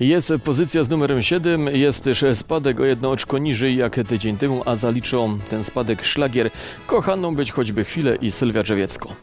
Jest pozycja z numerem 7, jest też spadek o jedno oczko niżej jak tydzień temu, a zaliczą ten spadek szlagier Kochaną być choćby chwilę i Sylwia Drzewiecko.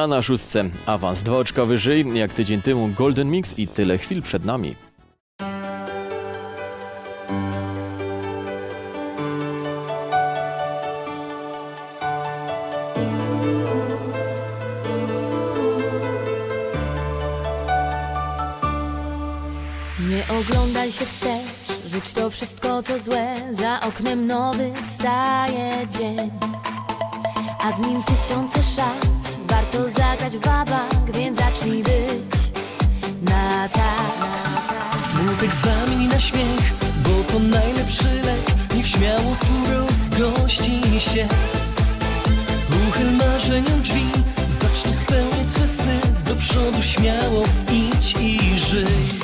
A na szóstce awans dwa oczka wyżej jak tydzień temu Golden Mix i tyle chwil przed nami. Nie oglądaj się wstecz, rzuć to wszystko co złe Za oknem nowy wstaje dzień Z nim tysiące szans. Warto zagrać w więc zacznij być na tak. Smutek zamień na śmiech, bo to najlepszy lek. Niech śmiało tu rozgości się. Uchyl marzeniom drzwi, zacznij spełniać swe sny. Do przodu śmiało idź i żyj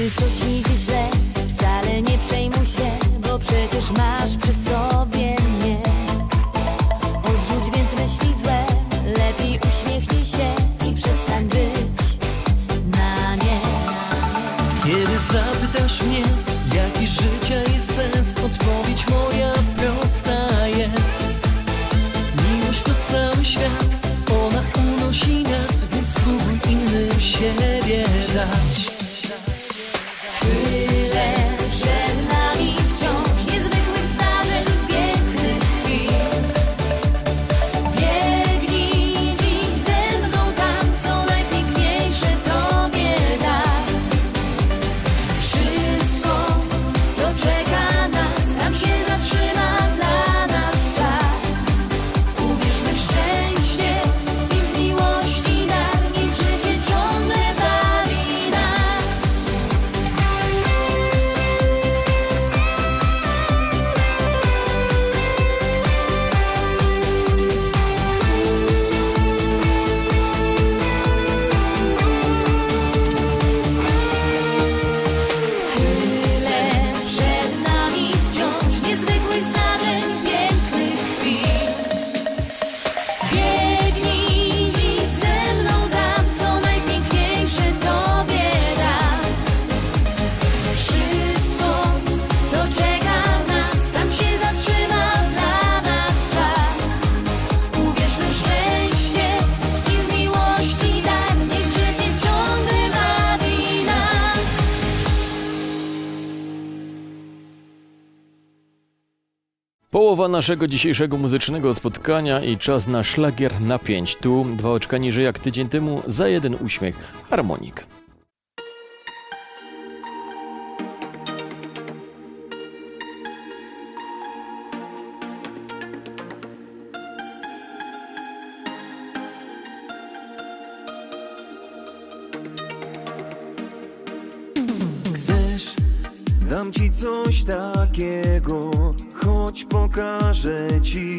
Gdy coś idzie źle, wcale nie przejmuj się Bo przecież masz przy sobie mnie. Odrzuć więc myśli złe, lepiej uśmiechnij się I przestań być na nie. Kiedy zapytasz mnie, jaki życia jest sens Odpowiedź moja prosta jest. Miłość to cały świat, ona unosi nas Więc spróbuj innym siebie dać. Połowa naszego dzisiejszego muzycznego spotkania i czas na szlagier na pięć. Tu dwa oczka niżej jak tydzień temu za jeden uśmiech. Harmonik. Chcesz, dam ci coś takiego Choć pokażę ci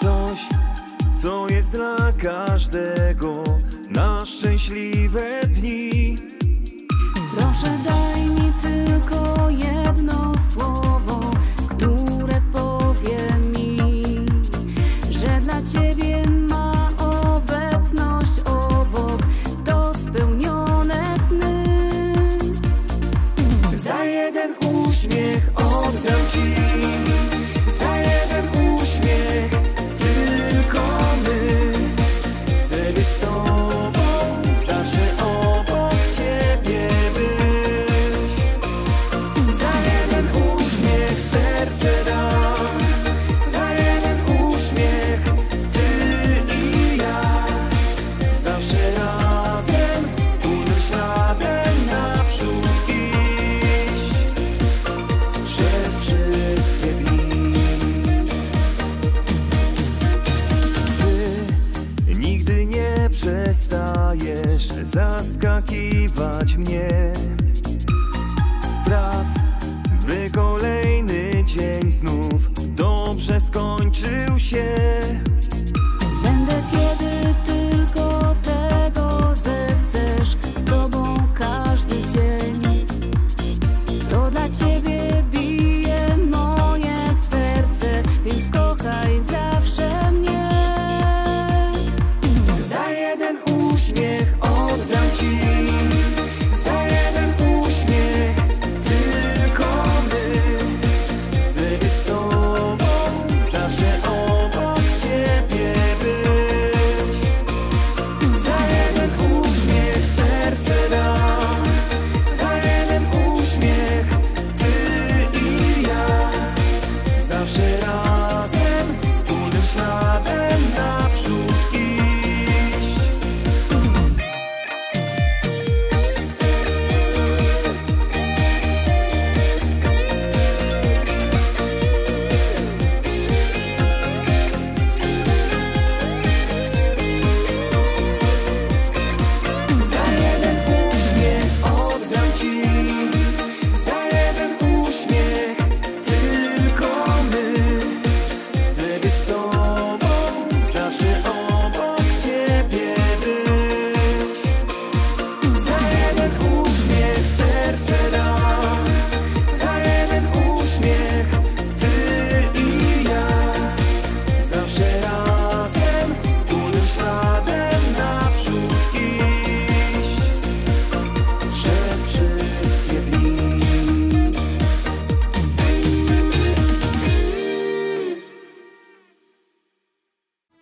coś, co jest dla każdego na szczęśliwe dni. Proszę daj mi tylko jedno słowo. don't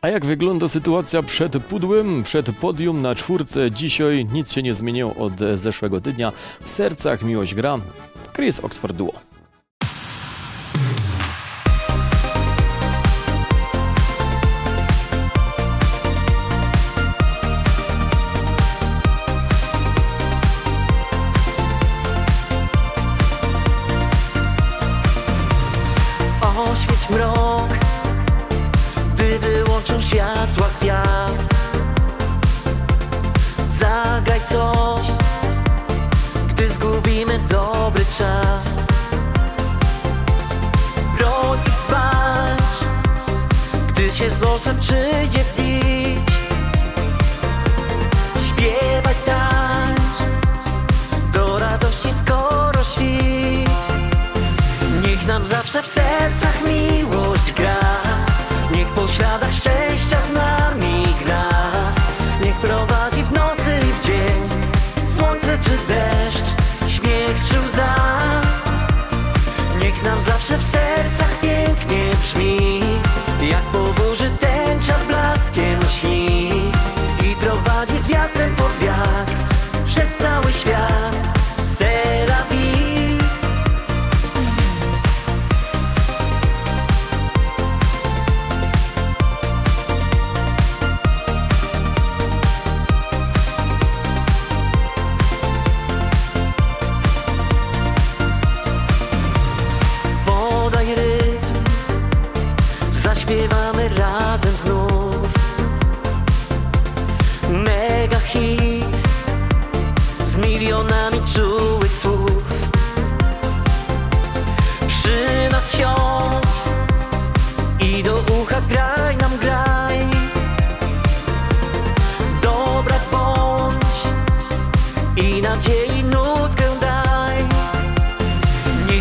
A jak wygląda sytuacja przed pudłem, przed podium na czwórce? Dzisiaj nic się nie zmieniło od zeszłego tygodnia. W sercach miłość gra. Chris Oxford Duo. Dobry czas. Broń i walcz, gdy się z losem przyjdzie bić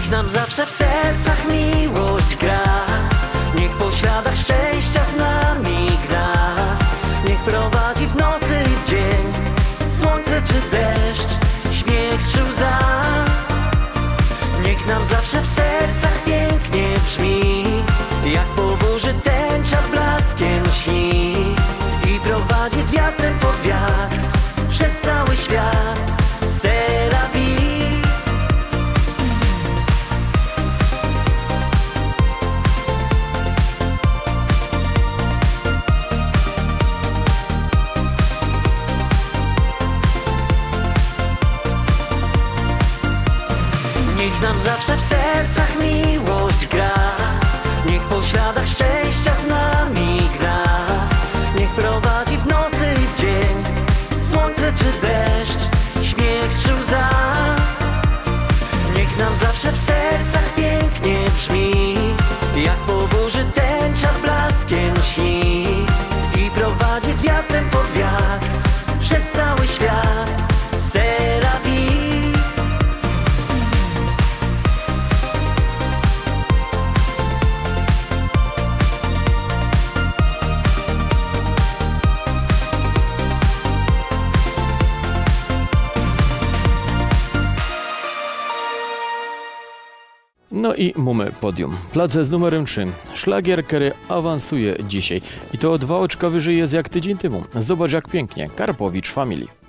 Niech nam zawsze w sercach miłość gra. Niech po śladach szczęścia z nami i mamy podium. Place z numerem 3. Szlagier, który awansuje dzisiaj. I to o dwa oczka wyżej jest jak tydzień temu. Zobacz jak pięknie. Karpowicz Family.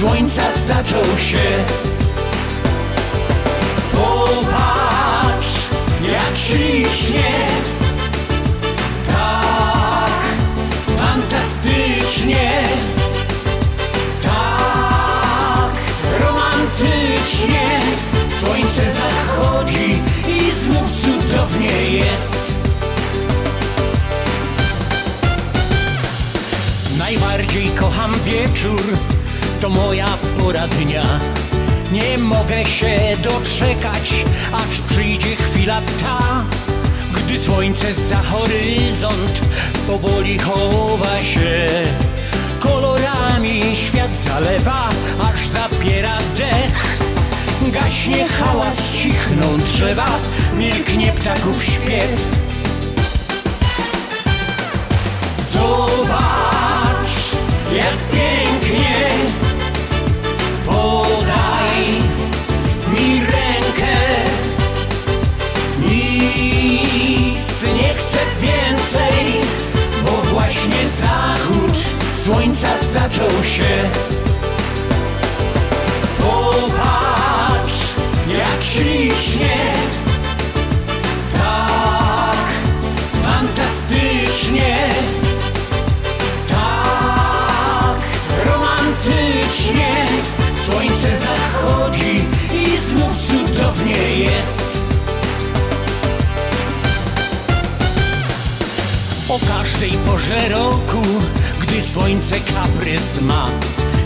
Słońca zaczął się. Popatrz, jak ślicznie, tak fantastycznie. Tak romantycznie Słońce zachodzi i znów cudownie jest Najbardziej kocham wieczór, to moja pora dnia Nie mogę się doczekać, aż przyjdzie chwila ta Gdy słońce za horyzont powoli chowa się Kolorami świat zalewa, aż zapiera dech. Gaśnie hałas, cichną drzewa, milknie ptaków śpiew. Zobacz, porze roku, gdy słońce kaprys ma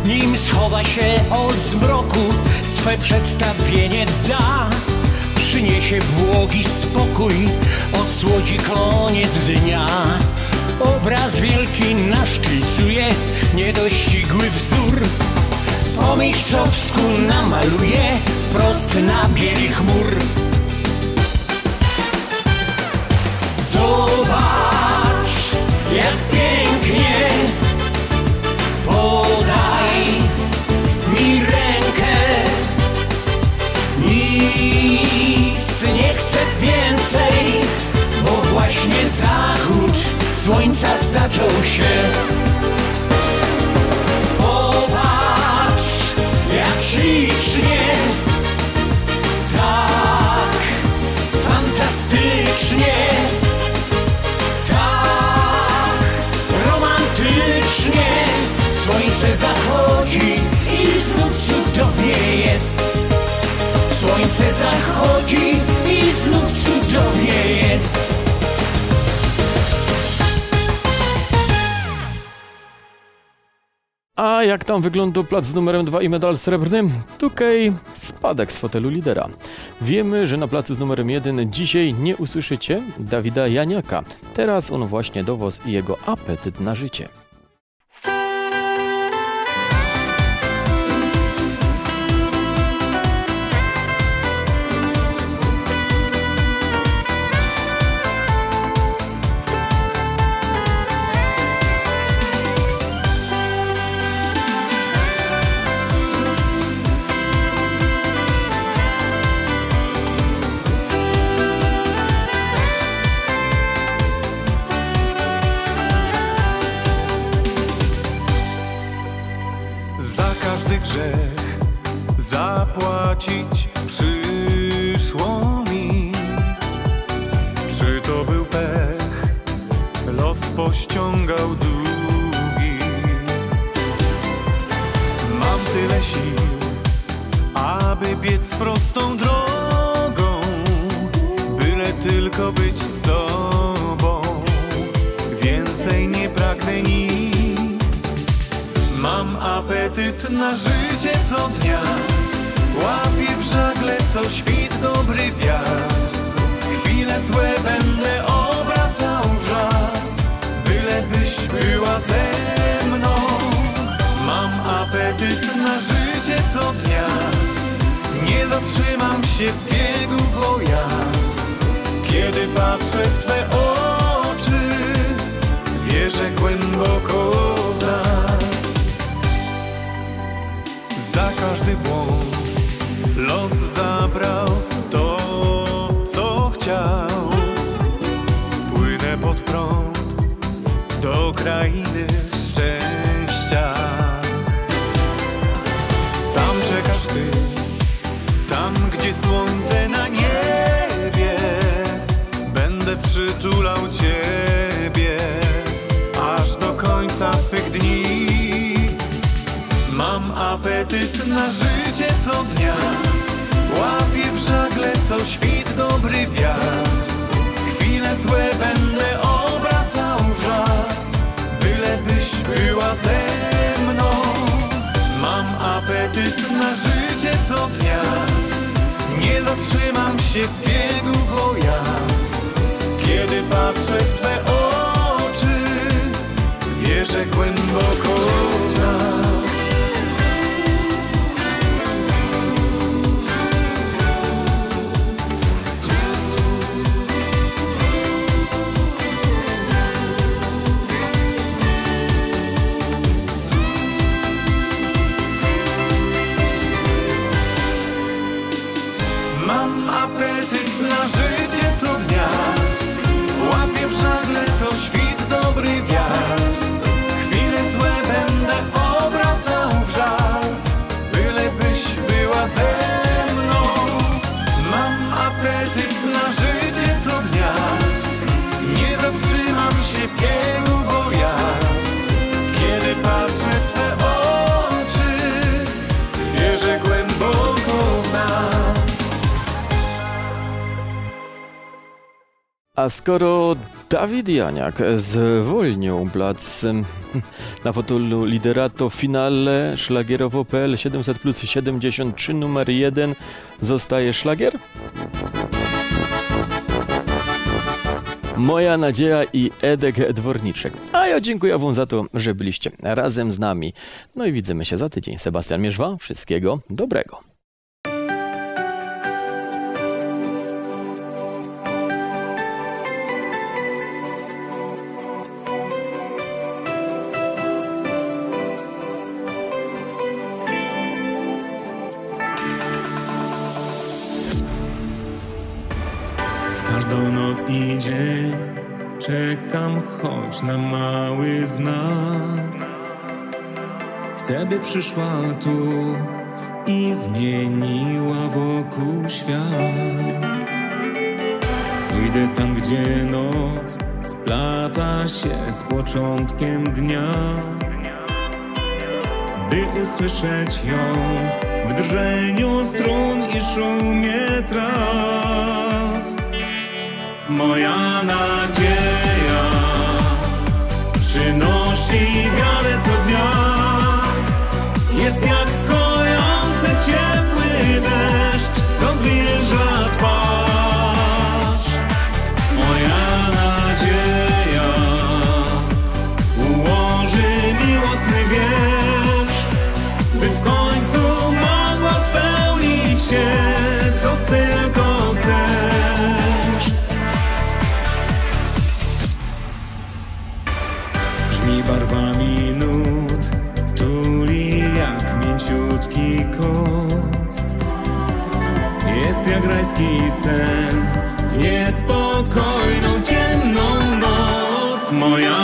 Nim schowa się od zmroku, swe przedstawienie da. Przyniesie błogi spokój, odsłodzi koniec dnia. Obraz wielki naszkicuje niedościgły wzór. Po mistrzowsku namaluje wprost na bieli chmur. Zobacz, jak pięknie podaj mi rękę. Nic nie chcę więcej, bo właśnie zachód słońca zaczął się. Słońce zachodzi i znów cudownie jest A jak tam wygląda plac z numerem 2 i medal srebrny? Tutaj spadek z fotelu lidera. Wiemy, że na placu z numerem 1 dzisiaj nie usłyszycie Dawida Janiaka. Teraz on właśnie dowóz i jego apetyt na życie. Biec prostą drogą, byle tylko być z tobą. Więcej nie pragnę nic. Mam apetyt na życie co dnia Łapię w żagle co świt dobry wiatr Chwile złe będę obracał w żart Bylebyś była ze mną Mam apetyt na życie co dnia Nie zatrzymam się w biegu, bo ja Kiedy patrzę w Twe oczy Wierzę głęboko w nas za każdy błąd los zabrał to, co chciał. Płynę pod prąd do krainy apetyt na życie co dnia. Łapię w żagle co świt dobry wiatr. Chwile złe będę obracał w żart Bylebyś była ze mną. Mam apetyt na życie co dnia. Nie zatrzymam się w biegu, bo ja Kiedy patrzę w Twe oczy Wierzę głęboko A skoro Dawid Janiak zwolnił plac na fotelu lidera, to w finale szlagierowo.pl 700 plus 73 numer 1 zostaje szlagier? Moja nadzieja i Edek Dworniczek. A ja dziękuję Wam za to, że byliście razem z nami. No i widzimy się za tydzień. Sebastian Mierzwa, wszystkiego dobrego. Na mały znak. Chcę, by przyszła tu i zmieniła wokół świat. Pójdę tam, gdzie noc splata się z początkiem dnia, by usłyszeć ją w drżeniu strun i szumie traw. Moja nadzieja przynosi wiarę co dnia. Jest jak kojący ciepły deszcz, co zwilża twarz. Rajski sen, w niespokojną, ciemną noc. Moja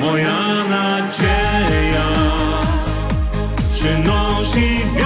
moja nadzieja przynosi wiarę.